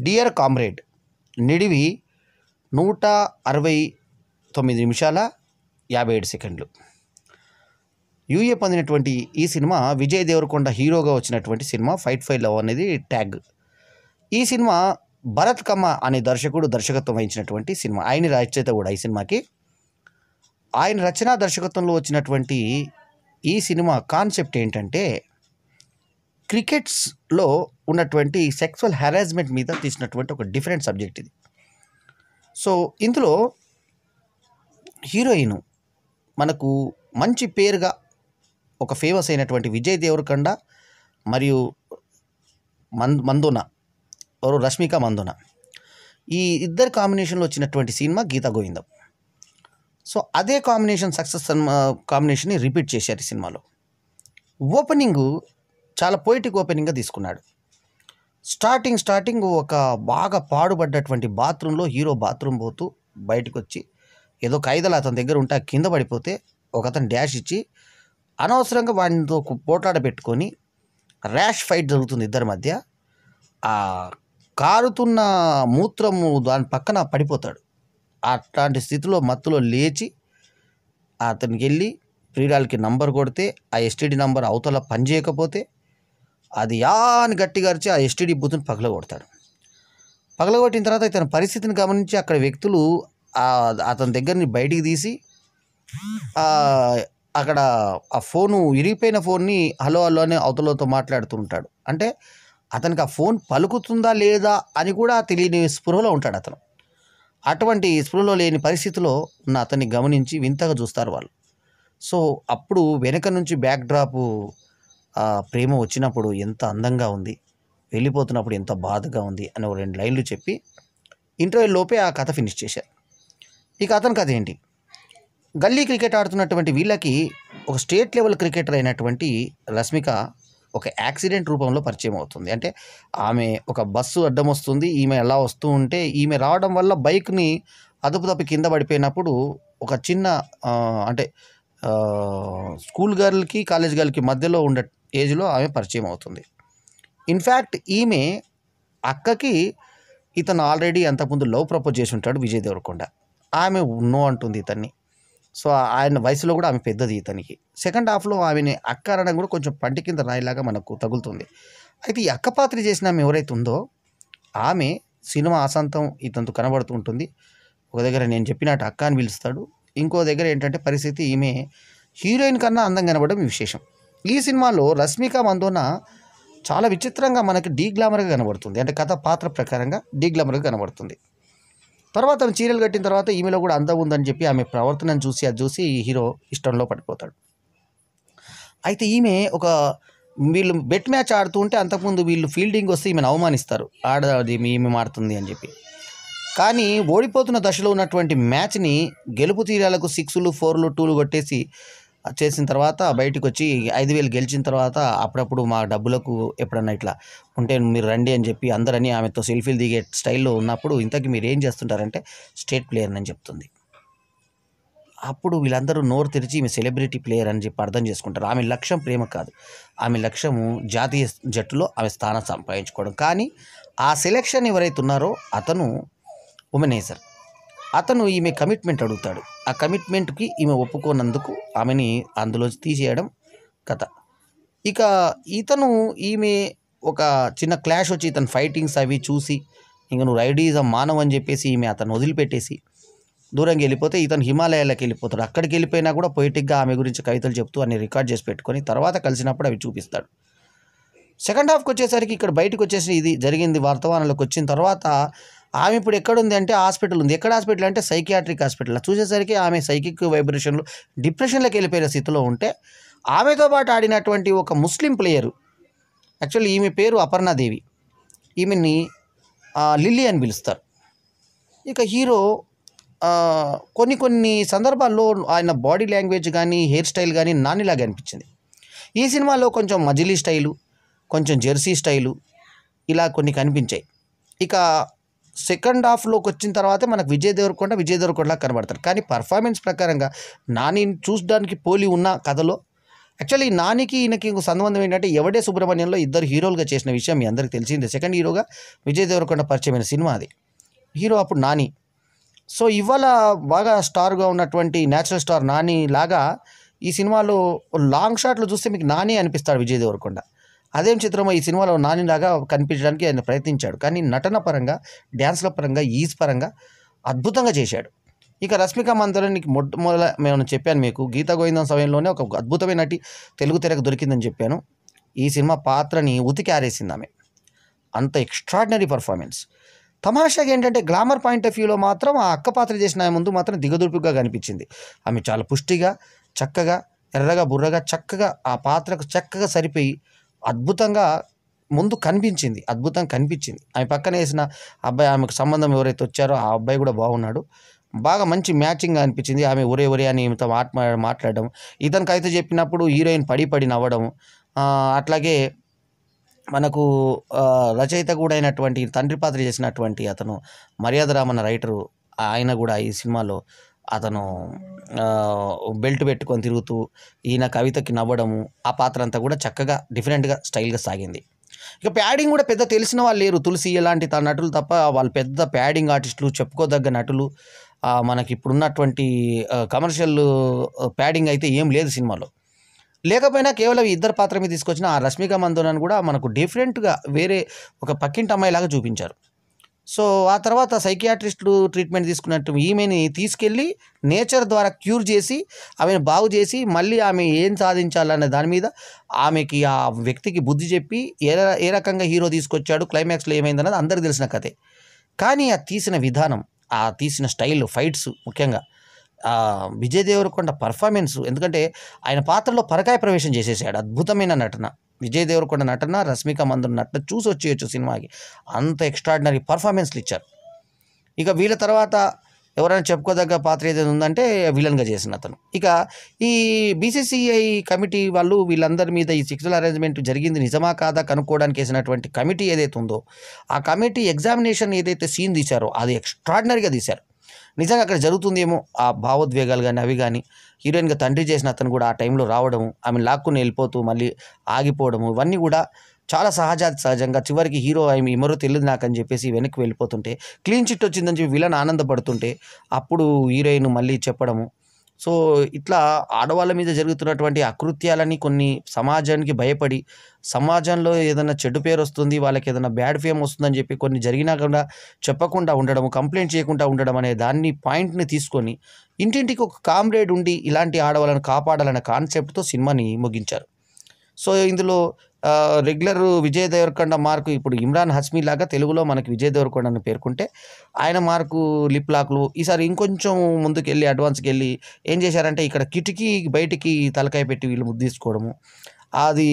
Dear comrade నిడివి నూట అరవై తొమ్మిది నిమిషాల యాభై ఏడు సెకండ్లు. యూఏ పొందినటువంటి ఈ సినిమా విజయ్ దేవరకొండ హీరోగా వచ్చినటువంటి సినిమా ఫైట్ ఫైట్ లవ్ అనేది ట్యాగ్. ఈ సినిమా భరత్ కమ్మ అనే దర్శకుడు దర్శకత్వం వహించినటువంటి సినిమా. ఆయన రచయిత కూడా ఈ సినిమాకి. ఆయన రచనా దర్శకత్వంలో వచ్చినటువంటి ఈ సినిమా కాన్సెప్ట్ ఏంటంటే క్రికెట్స్లో ఉన్నటువంటి సెక్సువల్ హెరాస్మెంట్ మీద తీసినటువంటి ఒక డిఫరెంట్ సబ్జెక్ట్ ఇది. సో ఇందులో హీరోయిన్ మనకు మంచి పేరుగా ఒక ఫేమస్ అయినటువంటి విజయ్ దేవరకొండ మరియు మన్ మందున ఎవరు? రష్మిక మందున. ఈ ఇద్దరు కాంబినేషన్లో వచ్చినటువంటి సినిమా గీతా గోవిందం. సో అదే కాంబినేషన్ సక్సెస్ కాంబినేషన్ని రిపీట్ చేశారు ఈ సినిమాలో. ఓపెనింగ్ చాలా పోయిటిక్ ఓపెనింగ్గా తీసుకున్నాడు. స్టార్టింగ్ స్టార్టింగ్ ఒక బాగా పాడుపడ్డటువంటి బాత్రూంలో హీరో బాత్రూమ్ పోతూ బయటకు వచ్చి ఏదో ఖైదలు అతని దగ్గర ఉంటే కింద పడిపోతే ఒక అతను డ్యాష్ ఇచ్చి అనవసరంగా వాడితో పోట్లాడ పెట్టుకొని ర్యాష్ ఫైట్ జరుగుతుంది ఇద్దరి మధ్య. ఆ కారుతున్న మూత్రము దాని పక్కన పడిపోతాడు. అట్లాంటి స్థితిలో మత్తులో లేచి అతనికి వెళ్ళి ప్రియురాలకి నంబర్ కొడితే ఆ ఎస్టీడీ నంబర్ అవతల పనిచేయకపోతే అది యా అని గట్టిగా అరిచి ఆ ఎస్టీడీ బూత్ను పగలగొడతాడు. పగలగొట్టిన తర్వాత ఇతని పరిస్థితిని గమనించి అక్కడ వ్యక్తులు అతని దగ్గరని బయటికి తీసి అక్కడ ఆ ఫోను ఇరిగిపోయిన ఫోన్ని హలో హలో అని అవతలతో మాట్లాడుతూ ఉంటాడు. అంటే అతనికి ఆ ఫోన్ పలుకుతుందా లేదా అని కూడా తెలియని స్పృహలో ఉంటాడు అతను. అటువంటి స్పృహలో లేని పరిస్థితిలో ఉన్న అతన్ని గమనించి వింతగా చూస్తారు వాళ్ళు. సో అప్పుడు వెనక నుంచి బ్యాక్ డ్రాప్ ఆ ప్రేమ వచ్చినప్పుడు ఎంత అందంగా ఉంది వెళ్ళిపోతున్నప్పుడు ఎంత బాధగా ఉంది అని ఒక రెండు లైన్లు చెప్పి ఇంటర్వ్యూ లోపే ఆ కథ ఫినిష్ చేశారు. ఇక అతని కథ ఏంటి? గల్లీ క్రికెట్ ఆడుతున్నటువంటి వీళ్ళకి ఒక స్టేట్ లెవెల్ క్రికెటర్ అయినటువంటి రష్మిక ఒక యాక్సిడెంట్ రూపంలో పరిచయం అవుతుంది. అంటే ఆమె ఒక బస్సు అడ్డం వస్తుంది ఈమె ఎలా వస్తూ ఉంటే ఈమె రావడం వల్ల బైక్ని అదుపు తప్పి కింద పడిపోయినప్పుడు ఒక చిన్న అంటే స్కూల్ గర్ల్కి కాలేజ్ గర్ల్కి మధ్యలో ఉండే ఏజ్లో ఆమె పరిచయం అవుతుంది. ఇన్ఫ్యాక్ట్ ఈమె అక్కకి ఇతను ఆల్రెడీ అంతకుముందు లవ్ ప్రపోజ్ చేసి ఉంటాడు విజయ్ దేవరకొండ. ఆమె నో అంటుంది ఇతన్ని. సో ఆయన వయసులో కూడా ఆమె పెద్దది ఇతనికి. సెకండ్ హాఫ్లో ఆమెని అక్క అనడం కూడా కొంచెం పంటి కింద రాయిలాగా మనకు తగులుతుంది. అయితే ఈ అక్క పాత్ర చేసిన ఆమె ఎవరైతే ఉందో ఆమె సినిమా ఆసంతం ఇతనితో కనబడుతూ ఉంటుంది. ఒక దగ్గర నేను చెప్పినట్టు అక్క అని పిలుస్తాడు. ఇంకో దగ్గర ఏంటంటే పరిస్థితి ఈమె హీరోయిన్ కన్నా అందంగా కనబడడం విశేషం. ఈ సినిమాలో రష్మిక మందోన చాలా విచిత్రంగా మనకి డీ గ్లామర్గా కనబడుతుంది. అంటే కథ పాత్ర ప్రకారంగా డీ గ్లామర్గా కనబడుతుంది. తర్వాత ఆమె చీరలు కట్టిన తర్వాత ఈమెలో కూడా అందం ఉందని చెప్పి ఆమె ప్రవర్తనను చూసి అది చూసి ఈ హీరో ఇష్టంలో పడిపోతాడు. అయితే ఈమె ఒక వీళ్ళు బెట్ మ్యాచ్ ఆడుతూ ఉంటే అంతకుముందు వీళ్ళు ఫీల్డింగ్ వస్తే ఈమెను అవమానిస్తారు. ఆడది ఈమె మారుతుంది అని చెప్పి. కానీ ఓడిపోతున్న దశలో ఉన్నటువంటి మ్యాచ్ని గెలుపు తీరాలకు సిక్స్లు ఫోర్లు టూలు కొట్టేసి చేసిన తర్వాత బయటకు వచ్చి ఐదు వేలు గెలిచిన తర్వాత అప్పుడప్పుడు మా డబ్బులకు ఎప్పుడన్నా ఇట్లా ఉంటే మీరు రండి అని చెప్పి అందరని ఆమెతో సెల్ఫీలు దిగే స్టైల్లో ఉన్నప్పుడు ఇంతకీ మీరు ఏం చేస్తుంటారంటే స్టేట్ ప్లేయర్ అని చెప్తుంది. అప్పుడు వీళ్ళందరూ నోరు తెరిచి ఈమె సెలబ్రిటీ ప్లేయర్ అని చెప్పి అర్థం చేసుకుంటారు. ఆమె లక్ష్యం ప్రేమ కాదు. ఆమె లక్ష్యము జాతీయ జట్టులో ఆమె స్థానం సంపాదించుకోవడం. కానీ ఆ సెలెక్షన్ ఎవరైతే ఉన్నారో అతను ఉమెనైజర్ అతను ఈమె కమిట్మెంట్ అడుగుతాడు. ఆ కమిట్మెంట్కి ఈమె ఒప్పుకోనందుకు ఆమెని అందులో తీసేయడం కథ. ఇక ఇతను ఈమె ఒక చిన్న క్లాష్ వచ్చి ఇతను ఫైటింగ్స్ అవి చూసి ఇంక నువ్వు రైడీజం మానవ్ అని చెప్పేసి ఈమె అతను వదిలిపెట్టేసి దూరంగా వెళ్ళిపోతే ఇతను హిమాలయాలకు వెళ్ళిపోతాడు. అక్కడికి వెళ్ళిపోయినా కూడా పొయిటిక్గా ఆమె గురించి కవితలు చెప్తూ అన్ని రికార్డ్ చేసి పెట్టుకొని తర్వాత కలిసినప్పుడు అవి చూపిస్తాడు. సెకండ్ హాఫ్కి వచ్చేసరికి ఇక్కడ బయటకు వచ్చేసి ఇది జరిగింది. వర్తమానంలోకి వచ్చిన తర్వాత ఆమె ఇప్పుడు ఎక్కడుంది అంటే హాస్పిటల్ ఉంది ఎక్కడ హాస్పిటల్ అంటే సైకియాట్రిక్ హాస్పిటల్. చూసేసరికి ఆమె సైకిక్ వైబ్రేషన్లు డిప్రెషన్లోకి వెళ్ళిపోయిన స్థితిలో ఉంటే ఆమెతో పాటు ఆడినటువంటి ఒక ముస్లిం ప్లేయరు యాక్చువల్లీ ఈమె పేరు అపర్ణాదేవి ఈమెని లిల్లీ అని పిలుస్తారు. ఇక హీరో కొన్ని కొన్ని సందర్భాల్లో ఆయన బాడీ లాంగ్వేజ్ కానీ హెయిర్ స్టైల్ కానీ నానిలాగా అనిపించింది. ఈ సినిమాలో కొంచెం మజిలీ స్టైలు కొంచెం జెర్సీ స్టైలు ఇలా కొన్ని కనిపించాయి. ఇక సెకండ్ హాఫ్లోకి వచ్చిన తర్వాత మనకు విజయ్ దేవరకొండ విజయ్ దేవరకొండలా కనబడతారు కానీ పర్ఫార్మెన్స్ ప్రకారంగా నాని చూసడానికి పోలి ఉన్న కథలో యాక్చువల్లీ నానికి ఈయనకి ఇంకో సంబంధం ఏంటంటే ఎవడే సుబ్రహ్మణ్యంలో ఇద్దరు హీరోలుగా చేసిన విషయం మీ అందరికీ తెలిసిందే. సెకండ్ హీరోగా విజయ్ దేవరకొండ పరిచయమైన సినిమా అది. హీరో అప్పుడు నాని. సో ఇవాళ బాగా స్టార్గా ఉన్నటువంటి న్యాచురల్ స్టార్ నాని లాగా ఈ సినిమాలో లాంగ్ షాట్లు చూస్తే మీకు నాని అనిపిస్తాడు విజయ్ దేవరకొండ. అదేం చిత్రమో ఈ సినిమాలో నానిలాగా కనిపించడానికి ఆయన ప్రయత్నించాడు. కానీ నటన పరంగా డ్యాన్స్ల పరంగా ఈజ్ పరంగా అద్భుతంగా చేశాడు. ఇక రష్మిక మందరానికి మొట్టమొదల మేము చెప్పాను మీకు. గీతా గోవిందం సమయంలోనే ఒక అద్భుతమైన నటి తెలుగు తెరకు దొరికిందని చెప్పాను. ఈ సినిమా పాత్రని ఉతికి ఆరేసింది ఆమె. అంత ఎక్స్ట్రాడినరీ పర్ఫార్మెన్స్. తమాషాగా ఏంటంటే గ్లామర్ పాయింట్ ఆఫ్ వ్యూలో మాత్రం ఆ అక్క పాత్ర చేసిన ఆమె ముందు మాత్రం దిగదుర్పుగా కనిపించింది. ఆమె చాలా పుష్టిగా చక్కగా ఎర్రగా బుర్రగా చక్కగా ఆ పాత్రకు చక్కగా సరిపోయి అద్భుతంగా ముందు కనిపించింది అద్భుతంగా కనిపించింది. ఆమె పక్కన వేసిన అబ్బాయి ఆమెకు సంబంధం ఎవరైతే వచ్చారో ఆ అబ్బాయి కూడా బాగున్నాడు. బాగా మంచి మ్యాచింగ్ అనిపించింది. ఆమె ఒరే ఒరే అని ఈమెతో మాట్లా మాట్లాడడం ఇతనికి అయితే చెప్పినప్పుడు హీరోయిన్ పడి పడి నవ్వడం అట్లాగే మనకు రచయిత కూడా అయినటువంటి తండ్రి పాత్ర చేసినటువంటి అతను మర్యాద రామన్న రైటరు ఆయన కూడా ఈ సినిమాలో అతను బెల్ట్ పెట్టుకొని తిరుగుతూ ఈయన కవితకి నవ్వడము ఆ పాత్ర అంతా కూడా చక్కగా డిఫరెంట్గా స్టైల్గా సాగింది. ఇక ప్యాడింగ్ కూడా పెద్ద తెలిసిన వాళ్ళు లేరు. తులసి ఇలాంటి తన నటులు తప్ప వాళ్ళు పెద్ద ప్యాడింగ్ ఆర్టిస్టులు చెప్పుకోదగ్గ నటులు మనకి ఇప్పుడున్నటువంటి కమర్షియల్ ప్యాడింగ్ అయితే ఏం లేదు సినిమాలో. లేకపోయినా కేవలం ఇద్దరు పాత్ర మీద తీసుకొచ్చిన ఆ రష్మిక మందోనని కూడా మనకు డిఫరెంట్గా వేరే ఒక పక్కింటి అమ్మాయిలాగా చూపించారు. సో ఆ తర్వాత సైకియాట్రిస్టులు ట్రీట్మెంట్ తీసుకున్నట్టు ఈమెని తీసుకెళ్ళి నేచర్ ద్వారా క్యూర్ చేసి ఆమెను బాగు చేసి మళ్ళీ ఆమె ఏం సాధించాలనే దాని మీద ఆమెకి ఆ వ్యక్తికి బుద్ధి చెప్పి ఏ ఏ రకంగా హీరో తీసుకొచ్చాడు క్లైమాక్స్లో ఏమైందన్నది అందరికీ తెలిసిన కథే. కానీ ఆ తీసిన విధానం ఆ తీసిన స్టైల్ ఫైట్స్ ముఖ్యంగా విజయ్ దేవరకొండ పర్ఫార్మెన్స్ ఎందుకంటే ఆయన పాత్రలో పరకాయ ప్రవేశం చేసేసాడు అద్భుతమైన నటన. విజయ్ దేవరకొండ నటన రష్మిక మందన్ నటన చూసి వచ్చేయచ్చు సినిమాకి. అంత ఎక్స్ట్రాడినరీ పర్ఫార్మెన్స్లు ఇచ్చారు. ఇక వీళ్ళ తర్వాత ఎవరైనా చెప్పుకోదగ్గ పాత్ర ఏదైనా ఉందంటే విలన్గా చేసిన అతను. ఇక ఈ బీసీసీఐ కమిటీ వాళ్ళు వీళ్ళందరి మీద ఈ సెక్షువల్ అరేంజ్మెంట్ జరిగింది నిజమా కాదా కనుక్కోవడానికి వేసినటువంటి కమిటీ ఏదైతే ఉందో ఆ కమిటీ ఎగ్జామినేషన్ ఏదైతే సీన్ తీశారో అది ఎక్స్ట్రాడినరీగా తీశారు. నిజంగా అక్కడ జరుగుతుందేమో ఆ భావోద్వేగాలు కానీ అవి కానీ హీరోయిన్గా తండ్రి చేసిన అతను కూడా ఆ టైంలో రావడము ఆమె లాక్కుని వెళ్ళిపోతూ మళ్ళీ ఆగిపోవడము ఇవన్నీ కూడా చాలా సహజాతి సహజంగా చివరికి హీరో ఆమె ఇమరు తెలియదు నాకు అని చెప్పేసి వెనక్కి వెళ్ళిపోతుంటే క్లీన్ చిట్ వచ్చిందని చెప్పి విలన్ ఆనందపడుతుంటే అప్పుడు హీరోయిన్ మళ్ళీ చెప్పడము సో ఇట్లా ఆడవాళ్ళ మీద జరుగుతున్నటువంటి అకృత్యాలని కొన్ని సమాజానికి భయపడి సమాజంలో ఏదైనా చెడు పేరు వస్తుంది వాళ్ళకి ఏదైనా బ్యాడ్ ఫేమ్ వస్తుందని చెప్పి కొన్ని జరిగినా కూడా చెప్పకుండా ఉండడం కంప్లైంట్ చేయకుండా ఉండడం అనే దాన్ని పాయింట్ని తీసుకొని ఇంటింటికి ఒక కామ్రేడ్ ఉండి ఇలాంటి ఆడవాళ్ళని కాపాడాలనే కాన్సెప్ట్తో సినిమాని ముగించారు. సో ఇందులో రెగ్యులర్ విజయ్ దేవరకొండ మార్కు ఇప్పుడు ఇమ్రాన్ హస్మీ లాగా తెలుగులో మనకి విజయ్ దేవరకొండని పేర్కొంటే ఆయన మార్కు లిప్ లాక్లు ఈసారి ఇంకొంచెం ముందుకు వెళ్ళి అడ్వాన్స్కి వెళ్ళి ఏం చేశారంటే ఇక్కడ కిటికీ బయటికి తలకాయ పెట్టి వీళ్ళు ముద్దు తీసుకోవడము. అది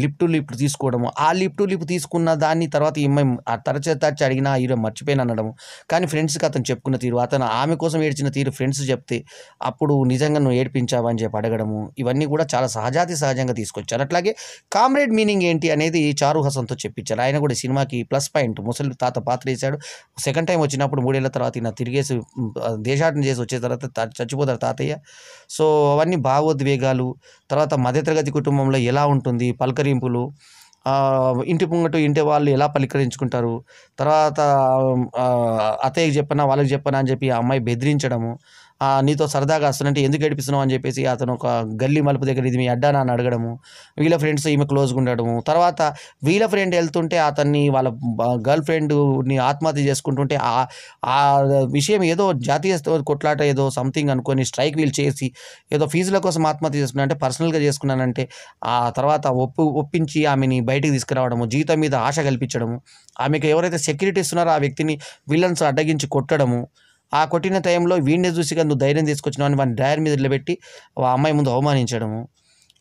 లిప్ టు లిప్ తీసుకోవడము. ఆ లిప్ టు లిప్ తీసుకున్న దాన్ని తర్వాత ఈమె ఆ తరచి తరచు అడిగినా హీరో మర్చిపోయిన అనడము. కానీ ఫ్రెండ్స్కి అతను చెప్పుకున్న తీరు అతను ఆమె కోసం ఏడ్చిన తీరు ఫ్రెండ్స్ చెప్తే అప్పుడు నిజంగా నువ్వు ఏడ్పించావా అని చెప్పి అడగడము. ఇవన్నీ కూడా చాలా సహజాతి సహజంగా తీసుకొచ్చారు. అట్లాగే కామ్రేడ్ మీనింగ్ ఏంటి అనేది చారు హసన్తో చెప్పించారు. ఆయన కూడా సినిమాకి ప్లస్ పాయింట్ ముసలి తాత పాత్ర వేశాడు. సెకండ్ టైం వచ్చినప్పుడు మూడేళ్ళ తర్వాత ఈయన తిరిగేసి దేశాటన చేసి వచ్చే తర్వాత చచ్చిపోతారు తాతయ్య. సో అవన్నీ భావోద్వేగాలు. తర్వాత మధ్యతరగతి కుటుంబంలో ఎలా ఎలా ఉంటుంది పలకరింపులు ఇంటి ముంగట ఇంటి వాళ్ళు ఎలా పలకరించుకుంటారు తర్వాత అత్తయ్యకి చెప్పనా వాళ్ళకి చెప్పనా అని చెప్పి ఆ అమ్మాయి బెదిరించడము నీతో సరదాగా వస్తున్నట్టు ఎందుకు ఏడిపిస్తున్నావు అని చెప్పేసి అతను ఒక గల్లీ మలుపు దగ్గర ఇది మీ అడ్డానా అని అడగడము వీళ్ళ ఫ్రెండ్స్ ఈమె క్లోజ్గా ఉండడము తర్వాత వీళ్ళ ఫ్రెండ్ వెళ్తుంటే అతన్ని వాళ్ళ గర్ల్ ఫ్రెండ్ని ఆత్మహత్య చేసుకుంటుంటే ఆ ఆ విషయం ఏదో జాతీయ కొట్లాట ఏదో సంథింగ్ అనుకొని స్ట్రైక్ వీల్ చేసి ఏదో ఫీజుల కోసం ఆత్మహత్య చేసుకున్నా అంటే పర్సనల్గా చేసుకున్నానంటే ఆ తర్వాత ఒప్పు ఒప్పించి ఆమెని బయటకు తీసుకురావడము జీవితం మీద ఆశ కల్పించడము ఆమెకు ఎవరైతే సెక్యూరిటీ ఇస్తున్నారో ఆ వ్యక్తిని విలన్స్ అడ్డగించి కొట్టడము ఆ కొట్టిన టైంలో వీడిని చూసిగా నువ్వు ధైర్యం తీసుకొచ్చినావు అని వాడిని డ్రైవర్ మీద నిలబెట్టి ఆ అమ్మాయి ముందు అవమానించడము.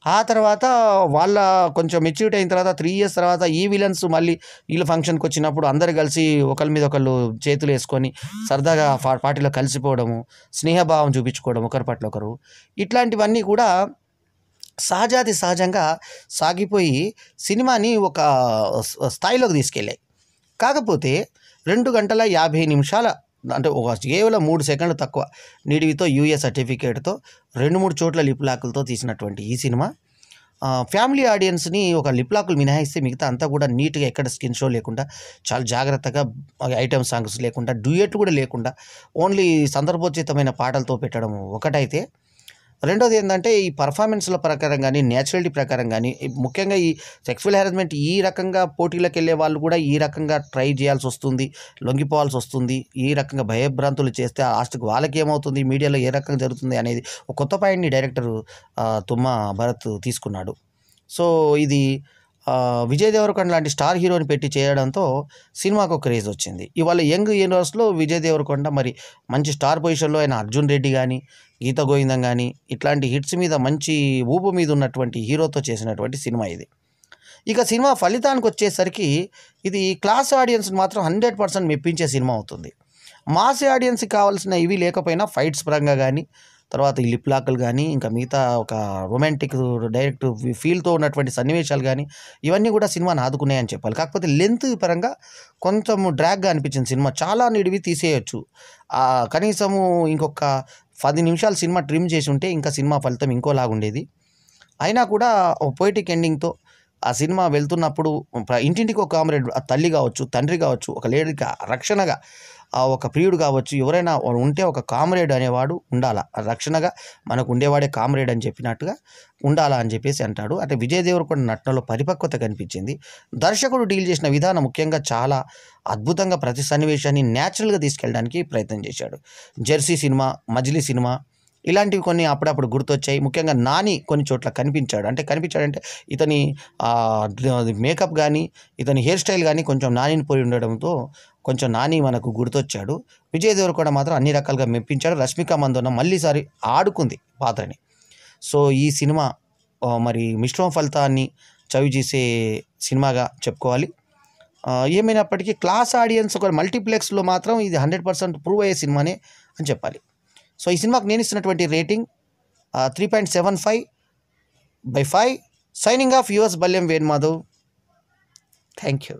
ఆ తర్వాత వాళ్ళ కొంచెం మెచ్యూరిటీ అయిన తర్వాత త్రీ ఇయర్స్ తర్వాత ఈ విలన్స్ మళ్ళీ వీళ్ళ ఫంక్షన్కి వచ్చినప్పుడు అందరు కలిసి ఒకరి మీద ఒకళ్ళు చేతులు వేసుకొని సరదాగా పా- పార్టీలో కలిసిపోవడము స్నేహభావం చూపించుకోవడం ఒకరి పట్ల ఒకరు. ఇట్లాంటివన్నీ కూడా సహజాతి సహజంగా సాగిపోయి సినిమాని ఒక స్థాయిలోకి తీసుకెళ్ళాయి. కాకపోతే రెండు గంటల యాభై నిమిషాల అంటే ఒక కేవలం మూడు సెకండ్లు తక్కువ. నిడివితో యూఏ సర్టిఫికేట్తో రెండు మూడు చోట్ల లిప్లాకులతో తీసినటువంటి ఈ సినిమా. ఫ్యామిలీ ఆడియన్స్ని ఒక లిప్లాకులు మినహాయిస్తే మిగతా అంతా కూడా నీట్గా ఎక్కడ స్కిన్ షో లేకుండా చాలా జాగ్రత్తగా ఐటమ్ సాంగ్స్ లేకుండా డ్యూయట్ కూడా లేకుండా ఓన్లీ సందర్భోచితమైన పాటలతో పెట్టడం ఒకటైతే రెండోది ఏంటంటే ఈ పర్ఫార్మెన్స్ల ప్రకారం కానీ నేచురాలిటీ ప్రకారం కానీ ముఖ్యంగా ఈ సెక్సువల్ హెరాస్మెంట్ ఈ రకంగా పోటీలకు వెళ్ళే వాళ్ళు కూడా ఈ రకంగా ట్రై చేయాల్సి వస్తుంది లొంగిపోవాల్సి వస్తుంది. ఈ రకంగా భయభ్రాంతులు చేస్తే ఆస్తికి లాస్ట్కి వాళ్ళకి ఏమవుతుంది? మీడియాలో ఏ రకంగా జరుగుతుంది? అనేది ఒక కొత్త పాయింట్ని డైరెక్టర్ తుమ్మ భరత్ తీసుకున్నాడు. సో ఇది విజయ్ దేవరకొండ లాంటి స్టార్ హీరోని పెట్టి చేయడంతో సినిమాకు క్రేజ్ వచ్చింది. ఇవాళ యంగ్ యూనివర్స్లో విజయ్ దేవరకొండ మరి మంచి స్టార్ పొజిషన్లో ఆయన అర్జున్ రెడ్డి కానీ గీత గోవిందం కానీ ఇట్లాంటి హిట్స్ మీద మంచి ఊపు మీద ఉన్నటువంటి హీరోతో చేసినటువంటి సినిమా ఇది. ఇక సినిమా ఫలితానికి వచ్చేసరికి ఇది క్లాస్ ఆడియన్స్ మాత్రం హండ్రెడ్ పర్సెంట్ మెప్పించే సినిమా అవుతుంది. మాస్ ఆడియన్స్కి కావాల్సిన ఇవి లేకపోయినా ఫైట్స్ పరంగా కానీ తర్వాత ఈ లిప్ లాక్లు కానీ ఇంకా మిగతా ఒక రొమాంటిక్ డైరెక్ట్ ఫీల్తో ఉన్నటువంటి సన్నివేశాలు కానీ ఇవన్నీ కూడా సినిమాని ఆదుకున్నాయని చెప్పాలి. కాకపోతే లెంత్ పరంగా కొంచెం డ్రాగ్గా అనిపించింది సినిమా. చాలా నిడివి తీసేయచ్చు. కనీసము ఇంకొక పది నిమిషాలు సినిమా ట్రిమ్ చేసి ఉంటే ఇంకా సినిమా ఫలితం ఇంకోలాగా ఉండేది. అయినా కూడా పొయిటిక్ పోయిటిక్ ఎండింగ్తో ఆ సినిమా వెళ్తున్నప్పుడు ఇంటింటికి ఒక కామ్రేడ్ ఆ తల్లి కావచ్చు తండ్రి కావచ్చు ఒక లేడీకి రక్షణగా ఆ ఒక ప్రియుడు కావచ్చు ఎవరైనా వాడు ఉంటే ఒక కామ్రేడ్ అనేవాడు ఉండాలా. రక్షణగా మనకు ఉండేవాడే కామ్రేడ్ అని చెప్పినట్టుగా ఉండాలా అని చెప్పేసి అంటాడు. అంటే విజయ్ దేవరకొండ నటనలో పరిపక్వత కనిపించింది. దర్శకుడు డీల్ చేసిన విధానం ముఖ్యంగా చాలా అద్భుతంగా ప్రతి సన్నివేశాన్ని న్యాచురల్గా తీసుకెళ్ళడానికి ప్రయత్నం చేశాడు. జెర్సీ సినిమా మజిలీ సినిమా ఇలాంటివి కొన్ని అప్పుడప్పుడు గుర్తొచ్చాయి. ముఖ్యంగా నాని కొన్ని చోట్ల కనిపించాడు. అంటే కనిపించాడంటే ఇతని మేకప్ కానీ ఇతని హెయిర్ స్టైల్ కానీ కొంచెం నానిని పోయి ఉండడంతో కొంచెం నాని మనకు గుర్తొచ్చాడు. విజయ్ దేవరకొండ మాత్రం అన్ని రకాలుగా మెప్పించాడు. రష్మిక మందోన మళ్ళీసారి ఆడుకుంది పాత్రని. సో ఈ సినిమా మరి మిశ్రమ ఫలితాన్ని చవి చేసే సినిమాగా చెప్పుకోవాలి. ఏమైనప్పటికీ క్లాస్ ఆడియన్స్ ఒక మల్టీప్లెక్స్లో మాత్రం ఇది హండ్రెడ్ పర్సెంట్ ప్రూవ్ అయ్యే సినిమానే అని చెప్పాలి. సో ఈ సినిమాకి నేను ఇస్తున్నటువంటి rating three point seven five by five. Signing off yours Balyam Venumadhav. Thank you